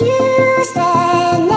You said